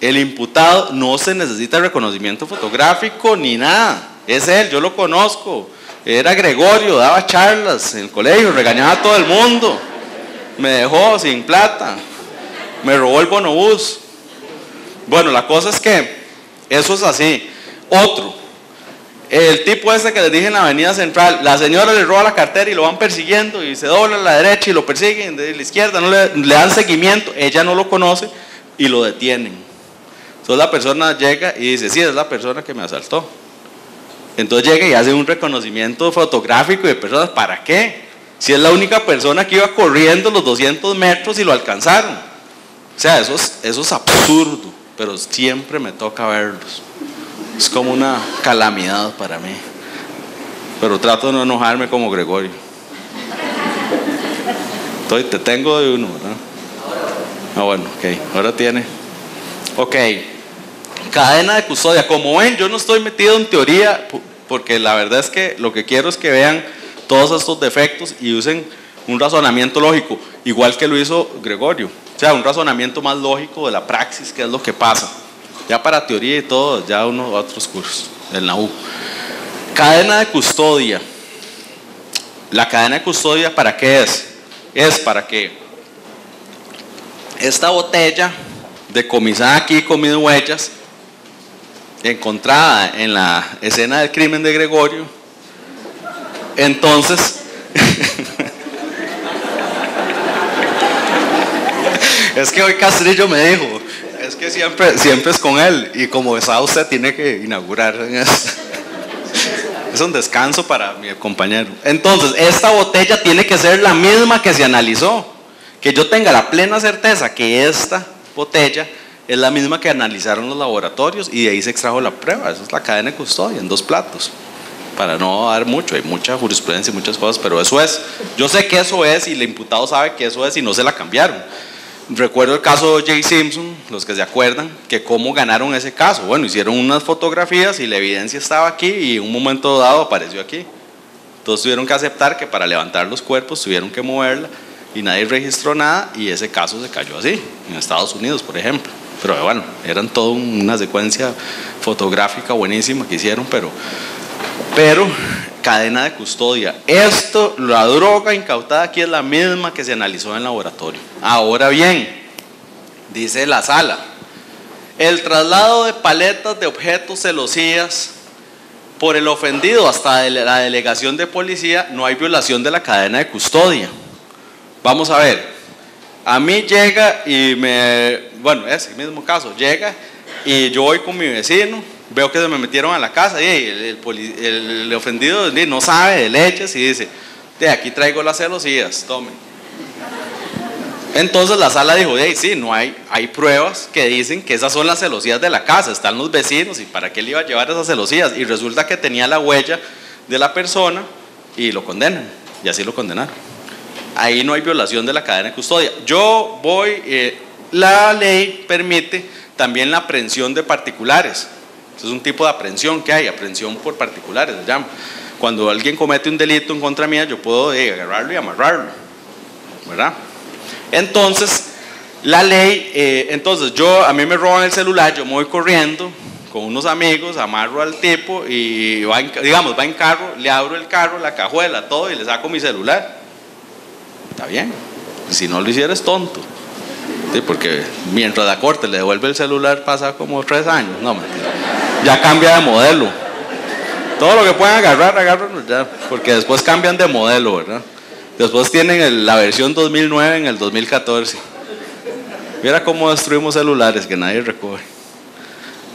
el imputado no se necesita reconocimiento fotográfico ni nada. Es él, yo lo conozco. Era Gregorio, daba charlas en el colegio, regañaba a todo el mundo. Me dejó sin plata. Me robó el bonobús. Bueno, la cosa es que eso es así. Otro, el tipo ese que les dije en la avenida central, la señora le roba la cartera y lo van persiguiendo y se dobla a la derecha y lo persiguen de la izquierda, no le, dan seguimiento, ella no lo conoce y lo detienen. Entonces la persona llega y dice, sí, es la persona que me asaltó. Entonces llega y hace un reconocimiento fotográfico de personas. ¿Para qué? Si es la única persona que iba corriendo los 200 metros y lo alcanzaron. O sea, eso es, eso es absurdo, pero siempre me toca verlos. Es como una calamidad para mí. Pero trato de no enojarme como Gregorio. Estoy, te tengo de uno, ¿verdad? Ah, bueno, ok. Ahora tiene. Ok cadena de custodia. Como ven, yo no estoy metido en teoría, porque la verdad es que lo que quiero es que vean todos estos defectos y usen un razonamiento lógico, igual que lo hizo Gregorio. O sea, un razonamiento más lógico de la praxis, que es lo que pasa. Ya para teoría y todo, ya uno otros cursos del NAU. Cadena de custodia. La cadena de custodia, ¿para qué es? Es para que esta botella decomisada aquí con mis huellas encontrada en la escena del crimen de Gregorio, entonces, es que hoy Castrillo me dijo, es que siempre, siempre es con él y como sabe usted tiene que inaugurar. *laughs* Es un descanso para mi compañero. Entonces, esta botella tiene que ser la misma que se analizó. Que yo tenga la plena certeza que esta botella es la misma que analizaron los laboratorios y de ahí se extrajo la prueba. Esa es la cadena de custodia en dos platos. Para no dar mucho, hay mucha jurisprudencia y muchas cosas, pero eso es. Yo sé que eso es y el imputado sabe que eso es y no se la cambiaron. Recuerdo el caso de Jay Simpson, los que se acuerdan, que cómo ganaron ese caso. Bueno, hicieron unas fotografías y la evidencia estaba aquí y en un momento dado apareció aquí. Entonces tuvieron que aceptar que para levantar los cuerpos tuvieron que moverla y nadie registró nada y ese caso se cayó así, en Estados Unidos, por ejemplo. Pero bueno, eran toda una secuencia fotográfica buenísima que hicieron, pero, pero cadena de custodia. Esto, la droga incautada aquí es la misma que se analizó en el laboratorio. Ahora bien, dice la sala, el traslado de paletas de objetos celosías por el ofendido hasta la delegación de policía no hay violación de la cadena de custodia. Vamos a ver, a mí llega y me, bueno, es el mismo caso, llega y yo voy con mi vecino, veo que se me metieron a la casa y el, ofendido no sabe de leches y dice, de aquí traigo las celosías, tome. Entonces la sala dijo, hey, sí, no hay, hay pruebas que dicen que esas son las celosías de la casa, están los vecinos y para qué le iba a llevar esas celosías. Y resulta que tenía la huella de la persona y lo condenan. Y así lo condenaron. Ahí no hay violación de la cadena de custodia. Yo voy, eh, la ley permite también la aprehensión de particulares. Es un tipo de aprehensión que hay, aprehensión por particulares, se llama. Cuando alguien comete un delito en contra mía, yo puedo eh, agarrarlo y amarrarlo. ¿Verdad? Entonces, la ley, eh, entonces yo, a mí me roban el celular, yo me voy corriendo con unos amigos, amarro al tipo y digamos, va en carro, le abro el carro, la cajuela, todo y le saco mi celular. Está bien. si no lo hicieras tonto. Porque mientras la corte le devuelve el celular pasa como tres años. No, ya cambia de modelo. Todo lo que puedan agarrar, agarran ya, porque después cambian de modelo, ¿verdad? Después tienen la versión 2009 en el 2014. Mira cómo destruimos celulares que nadie recoge.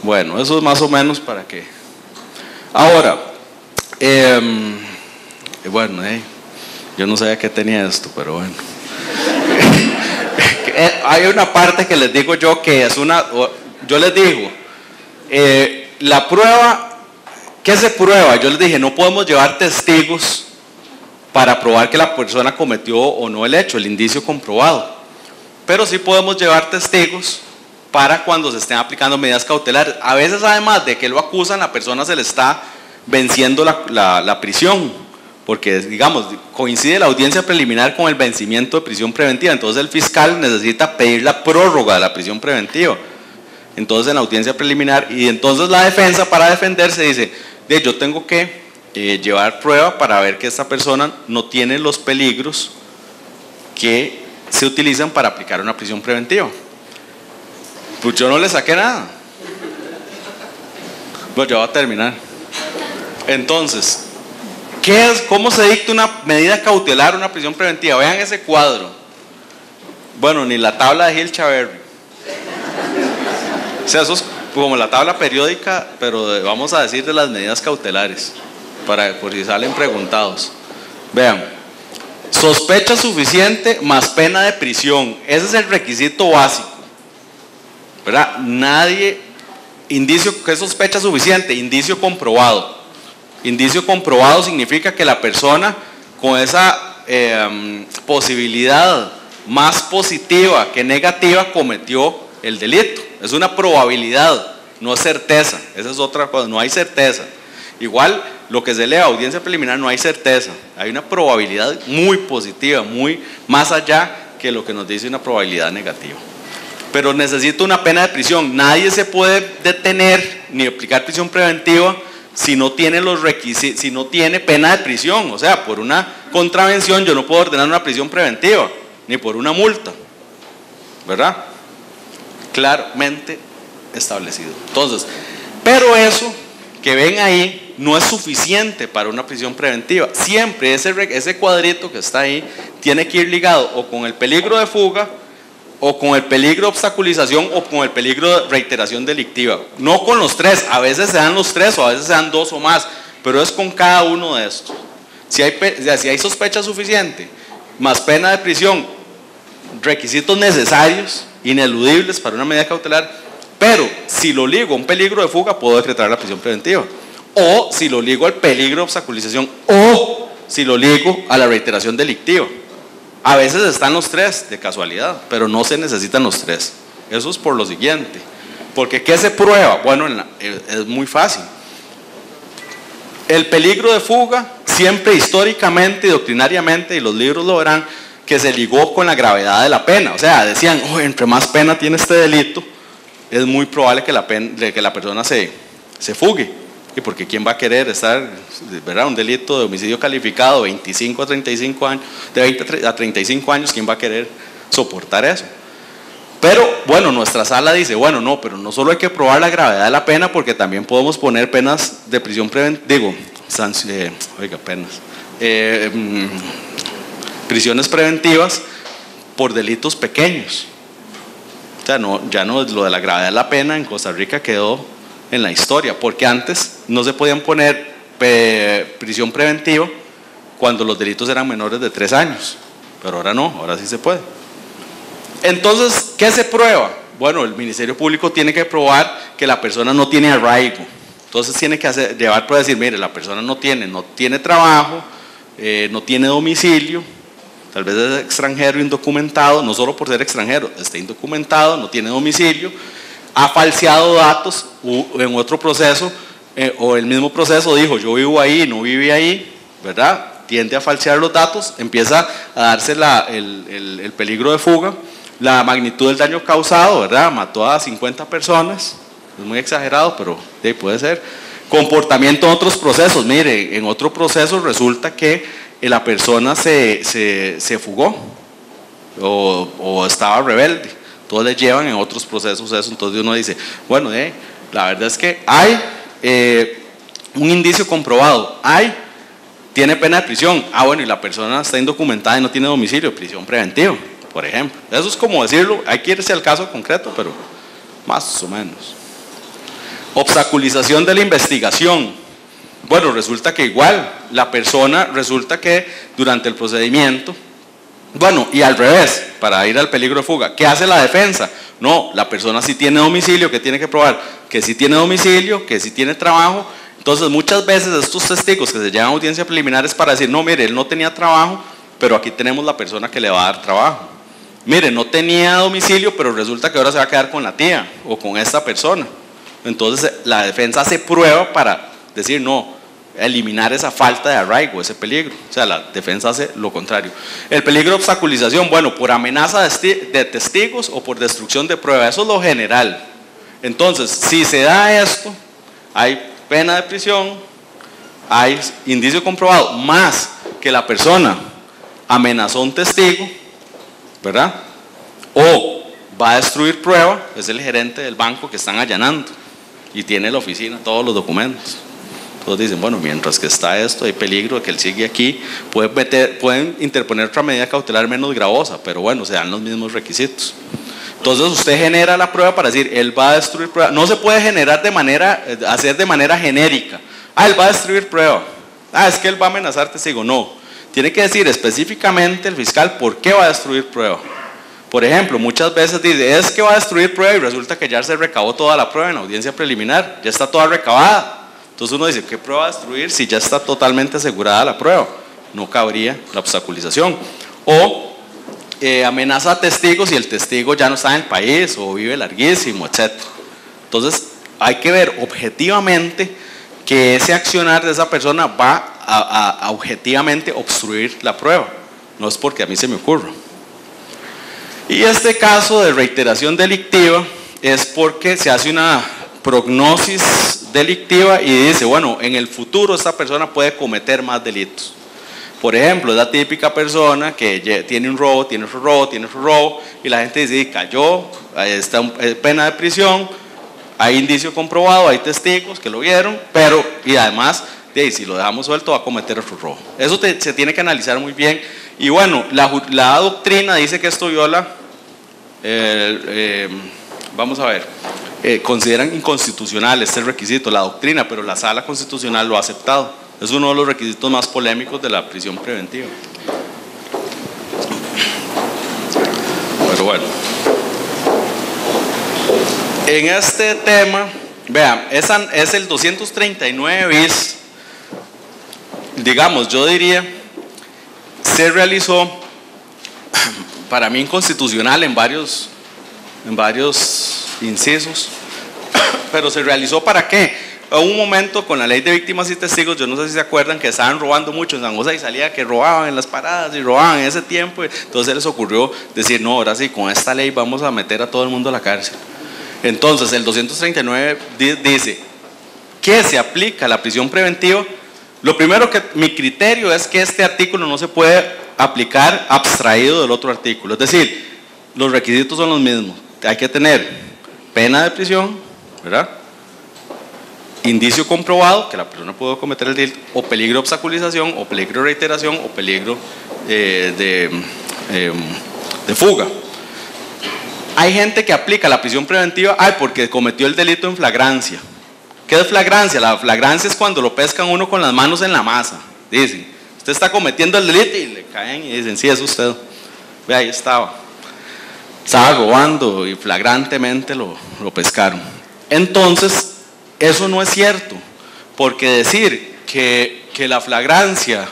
Bueno, eso es más o menos para que. Ahora, em, bueno, eh, yo no sabía que tenía esto, pero bueno. *laughs* Eh, hay una parte que les digo yo que es una. Yo les digo, eh, la prueba, ¿qué se prueba? Yo les dije, no podemos llevar testigos para probar que la persona cometió o no el hecho, el indicio comprobado. Pero sí podemos llevar testigos para cuando se estén aplicando medidas cautelares. A veces además de que lo acusan, la persona se le está venciendo la, prisión, porque digamos, coincide la audiencia preliminar con el vencimiento de prisión preventiva, entonces el fiscal necesita pedir la prórroga de la prisión preventiva. Entonces en la audiencia preliminar, y entonces la defensa para defenderse dice, de, yo tengo que eh, llevar prueba para ver que esta persona no tiene los peligros que se utilizan para aplicar una prisión preventiva. Pues yo no le saqué nada. Pues ya va a terminar. Entonces, ¿qué es, ¿cómo se dicta una medida cautelar, una prisión preventiva? Vean ese cuadro. Bueno, ni la tabla de Hill Chaverry. O sea, eso es como la tabla periódica, pero vamos a decir de las medidas cautelares para por si salen preguntados. Vean, sospecha suficiente más pena de prisión. Ese es el requisito básico. ¿Verdad? Nadie, indicio, ¿qué sospecha suficiente? Indicio comprobado. Indicio comprobado significa que la persona con esa em, posibilidad más positiva que negativa cometió el delito. Es una probabilidad, no es certeza. Esa es otra cosa, no hay certeza. Igual lo que se lee a audiencia preliminar no hay certeza, hay una probabilidad muy positiva, muy más allá que lo que nos dice una probabilidad negativa. Pero necesita una pena de prisión. Nadie se puede detener ni aplicar prisión preventiva si no tiene los requisitos, si no tiene pena de prisión. O sea, por una contravención yo no puedo ordenar una prisión preventiva, ni por una multa. ¿Verdad? Claramente establecido. Entonces, pero eso que ven ahí no es suficiente para una prisión preventiva. Siempre ese, ese cuadrito que está ahí tiene que ir ligado o con el peligro de fuga, o con el peligro de obstaculización, o con el peligro de reiteración delictiva. No con los tres, a veces se dan los tres o a veces se dan dos o más, pero es con cada uno de estos. Si hay, si hay sospecha suficiente, más pena de prisión, requisitos necesarios, ineludibles para una medida cautelar, pero si lo ligo a un peligro de fuga, puedo decretar la prisión preventiva. O si lo ligo al peligro de obstaculización, o si lo ligo a la reiteración delictiva. A veces están los tres de casualidad, pero no se necesitan los tres. Eso es por lo siguiente. Porque ¿qué se prueba? Bueno, es muy fácil. El peligro de fuga siempre históricamente y doctrinariamente, y los libros lo verán, que se ligó con la gravedad de la pena. O sea, decían, oh, entre más pena tiene este delito, es muy probable que la, que la persona se, se fugue. ¿Y porque quién va a querer estar, ¿verdad? Un delito de homicidio calificado, 25 a 35 años, de 20 a 35 años, ¿quién va a querer soportar eso? Pero bueno, nuestra sala dice, bueno, no, pero no solo hay que probar la gravedad de la pena, porque también podemos poner penas de prisión preventiva, digo, eh, oiga, penas, eh, mm, prisiones preventivas por delitos pequeños. O sea, no, ya no lo de la gravedad de la pena en Costa Rica quedó en la historia, porque antes no se podían poner prisión preventiva cuando los delitos eran menores de tres años, pero ahora no, ahora sí se puede. Entonces, ¿qué se prueba? Bueno, el Ministerio Público tiene que probar que la persona no tiene arraigo. Entonces tiene que hacer, llevar para decir, mire, la persona no tiene, no tiene trabajo, eh, no tiene domicilio, tal vez es extranjero indocumentado, no solo por ser extranjero, está indocumentado, no tiene domicilio, ha falseado datos en otro proceso eh, o el mismo proceso dijo yo vivo ahí, no viví ahí, ¿verdad? Tiende a falsear los datos, empieza a darse el, peligro de fuga, la magnitud del daño causado, ¿verdad? Mató a 50 personas, es muy exagerado, pero puede ser. Comportamiento en otros procesos, mire, en otro proceso resulta que la persona se, fugó o, o estaba rebelde todos les llevan en otros procesos eso, entonces uno dice, bueno, eh, la verdad es que hay eh, un indicio comprobado, hay, tiene pena de prisión, ah bueno, y la persona está indocumentada y no tiene domicilio, prisión preventiva, por ejemplo. Eso es como decirlo, hay que irse al caso concreto, pero más o menos. Obstaculización de la investigación. Bueno, resulta que igual, la persona resulta que durante el procedimiento bueno, y al revés, para ir al peligro de fuga, ¿qué hace la defensa? No, la persona sí tiene domicilio, que tiene que probar que sí tiene domicilio, que sí tiene trabajo. Entonces, muchas veces estos testigos que se llevan a audiencia preliminar es para decir, no, mire, él no tenía trabajo, pero aquí tenemos la persona que le va a dar trabajo. Mire, no tenía domicilio, pero resulta que ahora se va a quedar con la tía o con esta persona. Entonces, la defensa hace prueba para decir, no, eliminar esa falta de arraigo, ese peligro. O sea, la defensa hace lo contrario. El peligro de obstaculización, bueno, por amenaza de testigos o por destrucción de pruebas, eso es lo general. Entonces, si se da esto, hay pena de prisión, hay indicio comprobado, más que la persona amenazó a un testigo, ¿verdad? O va a destruir prueba, es el gerente del banco que están allanando y tiene la oficina todos los documentos. Todos dicen, bueno, mientras que está esto, hay peligro de que él sigue aquí, pueden interponer otra medida cautelar menos gravosa, pero bueno, se dan los mismos requisitos. Entonces usted genera la prueba para decir, él va a destruir prueba. No se puede generar de manera, eh, hacer de manera genérica. Ah, él va a destruir prueba. Ah, es que él va a amenazar testigo. No. Tiene que decir específicamente el fiscal por qué va a destruir prueba. Por ejemplo, muchas veces dice, es que va a destruir prueba y resulta que ya se recabó toda la prueba en audiencia preliminar, ya está toda recabada. Entonces uno dice, ¿qué prueba destruir si ya está totalmente asegurada la prueba? No cabría la obstaculización. O eh, amenaza a testigos y el testigo ya no está en el país o vive larguísimo, etc. Entonces hay que ver objetivamente que ese accionar de esa persona va a, a objetivamente obstruir la prueba. No es porque a mí se me ocurra. Y este caso de reiteración delictiva es porque se hace una prognosis delictiva y dice, bueno, en el futuro esta persona puede cometer más delitos. Por ejemplo, es la típica persona que tiene un robo, tiene su robo, tiene su robo, y la gente dice, cayó, está pena de prisión, hay indicio comprobado, hay testigos que lo vieron, pero, y además, si lo dejamos suelto va a cometer otro robo. Eso se tiene que analizar muy bien. Y bueno, la, doctrina dice que esto viola, eh, vamos a ver, eh, consideran inconstitucional este requisito, la doctrina, pero la sala constitucional lo ha aceptado. Es uno de los requisitos más polémicos de la prisión preventiva. Pero bueno. En este tema, vean, es, es el 239 bis, digamos, yo diría, se realizó *clears throat* para mí inconstitucional en varios, en varios incisos, pero se realizó para qué? un momento con la ley de víctimas y testigos, yo no sé si se acuerdan que estaban robando mucho en San y salía que robaban en las paradas y robaban en ese tiempo. Entonces les ocurrió decir, no, ahora sí, con esta ley vamos a meter a todo el mundo a la cárcel. Entonces el 239 dice que se aplica la prisión preventiva. Lo primero que mi criterio es que este artículo no se puede aplicar abstraído del otro artículo. Es decir, los requisitos son los mismos. Hay que tener pena de prisión, ¿verdad? indicio comprobado que la persona pudo cometer el delito, o peligro de obstaculización, o peligro de reiteración, o peligro eh, de, em, de fuga. Hay gente que aplica la prisión preventiva, ay, porque cometió el delito en flagrancia. ¿Qué es flagrancia? La flagrancia es cuando lo pescan uno con las manos en la masa. Dicen, usted está cometiendo el delito y le caen y dicen, sí, es usted. Ve, ahí estaba. Estaba robando y flagrantemente lo, lo pescaron. Entonces, eso no es cierto, porque decir que, la flagrancia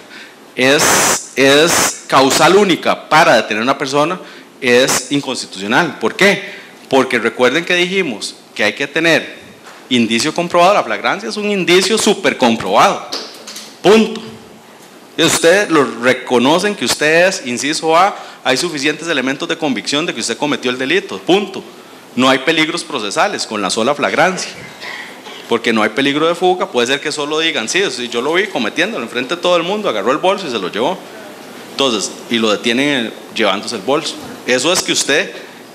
es, es causal única para detener a una persona es inconstitucional. ¿Por qué? Porque recuerden que dijimos que hay que tener indicio comprobado. La flagrancia es un indicio súper comprobado. Punto. Y ustedes lo reconocen que ustedes, inciso A, hay suficientes elementos de convicción de que usted cometió el delito. Punto. No hay peligros procesales con la sola flagrancia porque no hay peligro de fuga, puede ser que solo digan, sí, yo lo vi cometiéndolo enfrente de todo el mundo, agarró el bolso y se lo llevó. Entonces, y lo detienen llevándose el bolso. Eso es que usted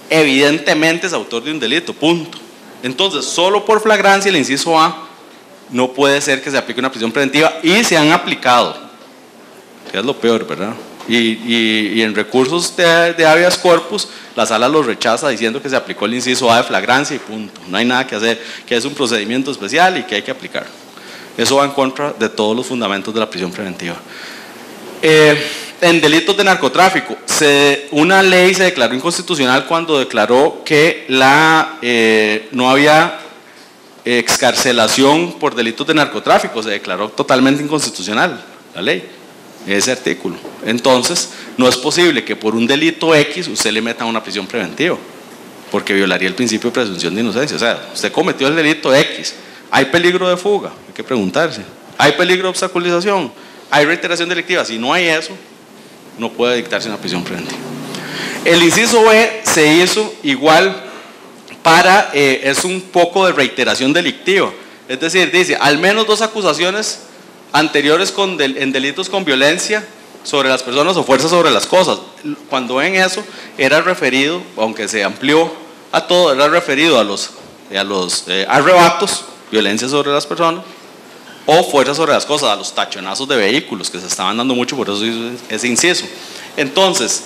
evidentemente es autor de un delito, punto. Entonces, solo por flagrancia, el inciso A, no puede ser que se aplique una prisión preventiva y se han aplicado, es lo peor, ¿verdad? Y, en recursos de, de, habeas corpus, la sala los rechaza diciendo que se aplicó el inciso A de flagrancia y punto. No hay nada que hacer, que es un procedimiento especial y que hay que aplicar. Eso va en contra de todos los fundamentos de la prisión preventiva. Eh, en delitos de narcotráfico, se, una ley se declaró inconstitucional cuando declaró que la, eh, no había excarcelación por delitos de narcotráfico, se declaró totalmente inconstitucional la ley ese artículo. Entonces, no es posible que por un delito X usted le meta una prisión preventiva, porque violaría el principio de presunción de inocencia. O sea, usted cometió el delito X, hay peligro de fuga, hay que preguntarse. Hay peligro de obstaculización, hay reiteración delictiva. Si no hay eso, no puede dictarse una prisión preventiva. El inciso B se hizo igual para, eh, es un poco de reiteración delictiva. Es decir, dice, al menos dos acusaciones anteriores en delitos con violencia sobre las personas o fuerza sobre las cosas. Cuando ven eso, era referido, aunque se amplió a todo, era referido a los, a los eh, arrebatos, violencia sobre las personas, o fuerza sobre las cosas, a los tachonazos de vehículos que se estaban dando mucho, por eso ese inciso. Entonces,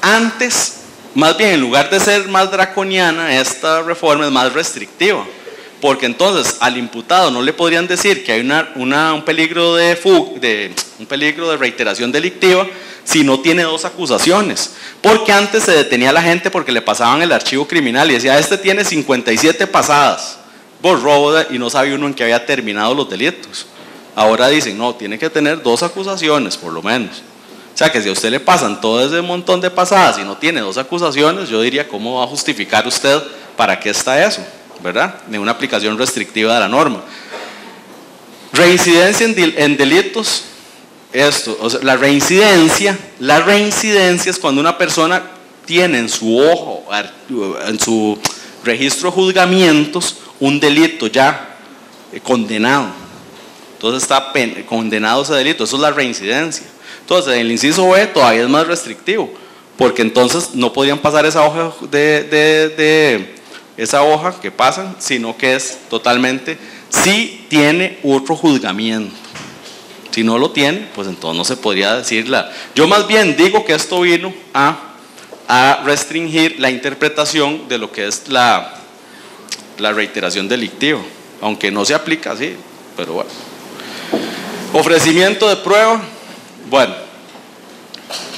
antes, más bien en lugar de ser más draconiana, esta reforma es más restrictiva porque entonces al imputado no le podrían decir que hay un, peligro de, un peligro de reiteración delictiva si no tiene dos acusaciones. Porque antes se detenía a la gente porque le pasaban el archivo criminal y decía, este tiene 57 pasadas por robo y no sabía uno en qué había terminado los delitos. Ahora dicen, no, tiene que tener dos acusaciones por lo menos. O sea que si a usted le pasan todo ese montón de pasadas y no tiene dos acusaciones, yo diría, ¿cómo va a justificar usted para qué está eso? ¿Verdad? De una aplicación restrictiva de la norma. Reincidencia en, delitos, esto, la reincidencia, la reincidencia es cuando una persona tiene en su ojo, en su registro de juzgamientos, un delito ya eh, condenado. Entonces está condenado ese delito, eso es la reincidencia. Entonces, el inciso B todavía es más restrictivo, porque entonces no podían pasar esa hoja de esa hoja que pasan, sino que es totalmente, si tiene otro juzgamiento. Si no lo tiene, pues entonces no se podría decirla. Yo más bien digo que esto vino a, a restringir la interpretación de lo que es la, la reiteración delictiva, aunque no se aplica así, pero bueno. Ofrecimiento de prueba, bueno,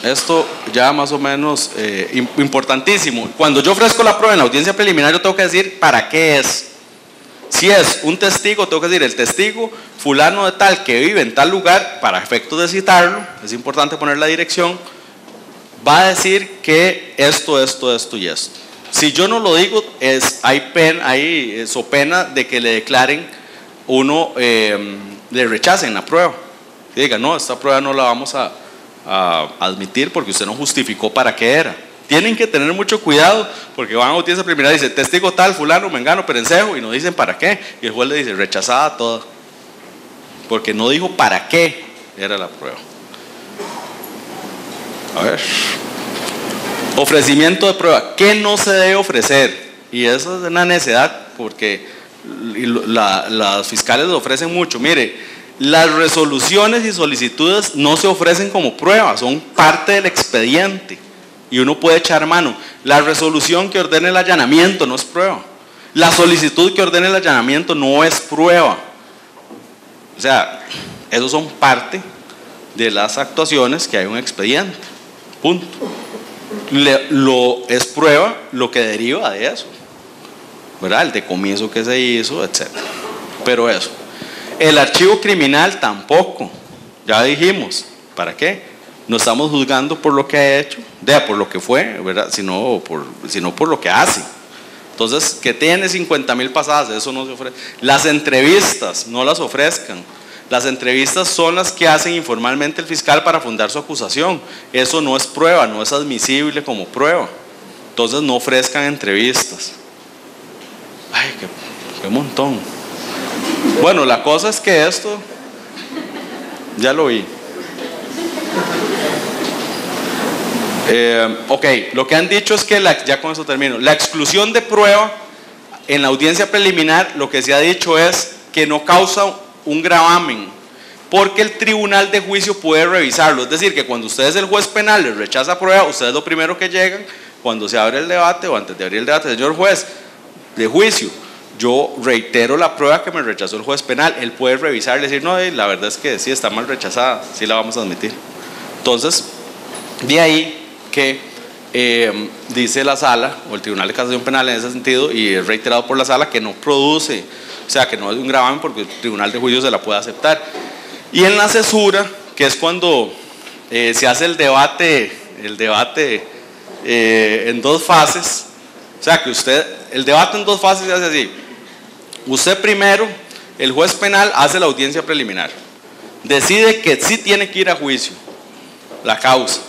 esto ya más o menos eh, importantísimo. Cuando yo ofrezco la prueba en la audiencia preliminar, yo tengo que decir para qué es. Si es un testigo, tengo que decir el testigo fulano de tal que vive en tal lugar, para efectos de citarlo, es importante poner la dirección, va a decir que esto, esto, esto y esto. Si yo no lo digo, es, hay, pena, hay so pena de que le declaren uno eh, le rechacen la prueba. Y diga, no, esta prueba no la vamos a, a admitir porque usted no justificó para qué era. Tienen que tener mucho cuidado porque van a audiencia preliminar y dice testigo tal, fulano, mengano, perencejo y no dicen para qué. Y el juez le dice rechazada toda. Porque no dijo para qué era la prueba. A ver. Ofrecimiento de prueba. ¿Qué no se debe ofrecer? Y eso es una necedad porque las fiscales lo ofrecen mucho. Mire, las resoluciones y solicitudes no se ofrecen como prueba, son parte del expediente. Y uno puede echar mano. La resolución que ordene el allanamiento no es prueba. La solicitud que ordene el allanamiento no es prueba. O sea, esos son parte de las actuaciones que hay un expediente. Punto. lo, es prueba lo que deriva de eso. ¿Verdad? El decomiso que se hizo, etc. Pero eso. El archivo criminal tampoco. Ya dijimos. ¿Para qué? No estamos juzgando por lo que ha hecho, por lo que fue, ¿verdad? Sino por, sino por lo que hace. Entonces, que tiene 50 mil pasadas, eso no se ofrece. Las entrevistas, no las ofrezcan. Las entrevistas son las que hacen informalmente el fiscal para fundar su acusación. Eso no es prueba, no es admisible como prueba. Entonces no ofrezcan entrevistas. Ay, qué, montón. Bueno, la cosa es que esto, ya lo vi. Eh, ok, lo que han dicho es que, la, ya con eso termino, la exclusión de prueba en la audiencia preliminar, lo que se ha dicho es que no causa un gravamen, porque el tribunal de juicio puede revisarlo. Es decir, que cuando usted es el juez penal, le rechaza prueba, usted es lo primero que llegan, cuando se abre el debate o antes de abrir el debate, señor juez de juicio, yo reitero la prueba que me rechazó el juez penal, él puede revisar y decir, no, eh, la verdad es que sí está mal rechazada, sí la vamos a admitir. Entonces, de ahí que eh, dice la sala, o el Tribunal de Casación Penal en ese sentido, y es reiterado por la sala, que no produce o sea, que no es un gravamen porque el tribunal de juicio se la puede aceptar. Y en la cesura, que es cuando eh, se hace el debate, el debate en dos fases, o sea, que usted, el debate en dos fases se hace así. Usted primero, el juez penal hace la audiencia preliminar, decide que sí tiene que ir a juicio, la causa.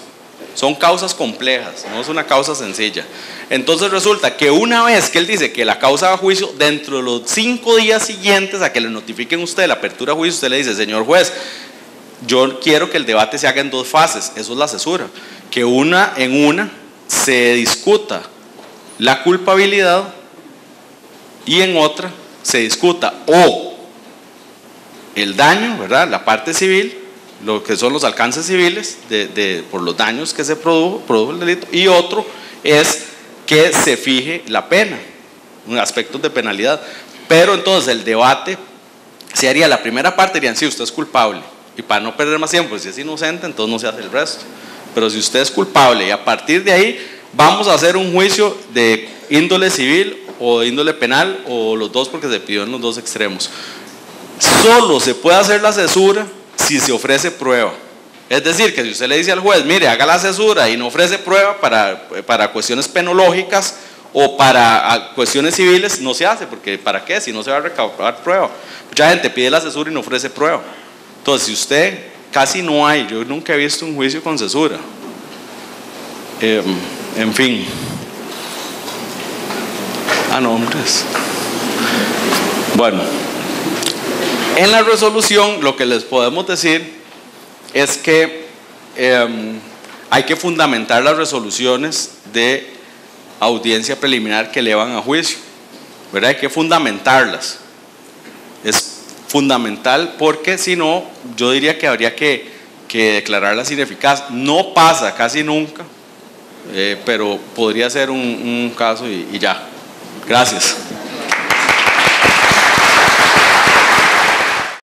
Son causas complejas, no es una causa sencilla. Entonces resulta que una vez que él dice que la causa va a juicio, dentro de los cinco días siguientes a que le notifiquen usted la apertura a juicio, usted le dice, señor juez, yo quiero que el debate se haga en dos fases, eso es la cesura, que una en una se discuta la culpabilidad y en otra se discuta o el daño, ¿verdad? La parte civil, lo que son los alcances civiles de, por los daños que se produjo, produjo el delito, y otro es que se fije la pena, aspectos de penalidad. Pero entonces el debate se haría la primera parte, dirían, si usted es culpable, y para no perder más tiempo, si es inocente, entonces no se hace el resto. Pero si usted es culpable y a partir de ahí vamos a hacer un juicio de índole civil o de índole penal o los dos porque se pidió en los dos extremos. Solo se puede hacer la cesura si se ofrece prueba. Es decir, que si usted le dice al juez, mire, haga la cesura y no ofrece prueba para, para cuestiones penológicas o para cuestiones civiles, no se hace, porque ¿para qué? Si no se va a recabar prueba. Mucha gente pide la cesura y no ofrece prueba. Entonces, si usted, casi no hay, yo nunca he visto un juicio con cesura. Em, en fin. Ah, no, hombres. Bueno, en la resolución lo que les podemos decir es que em, hay que fundamentar las resoluciones de audiencia preliminar que elevan a juicio. ¿verdad? Hay que fundamentarlas. Es fundamental porque si no, yo diría que habría que, declararlas ineficaces. No pasa casi nunca, eh, pero podría ser un, caso y ya. Gracias.